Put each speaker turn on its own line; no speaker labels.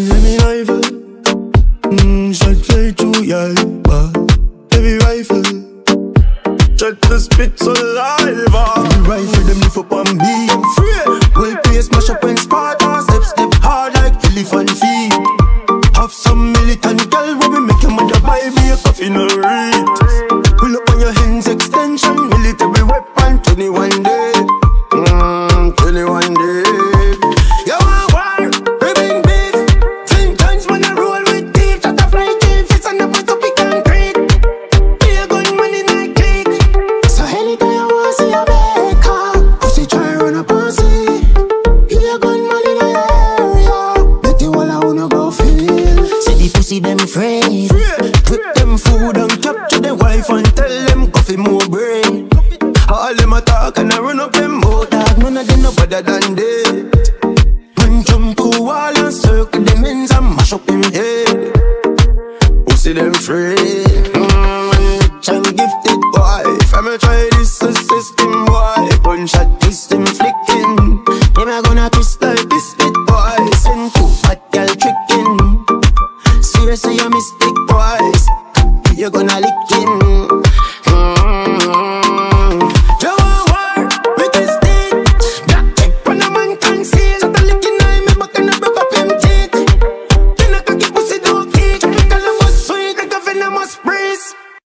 Semi rival, mmm, shots fly your bar. Heavy rifle, check the spit saliva.
Ah. Heavy rifle, them lift up and beat. Free, well play, up and Sparta. Ah. Step, step hard like elephant. Have some militant girl, where we make your mother buy me. Pull up on your hands, extension, military. See them afraid. Put them food and capture the wife and tell them coffee more brain. All them a talk and I run up them mouth dog. None of them no better than they. When jump to wall and circle them ends and mash up him head. Pussy them free. Mm, rich and gifted boy. From a tricking. Seriously, you mistake boys. You're gonna lick in.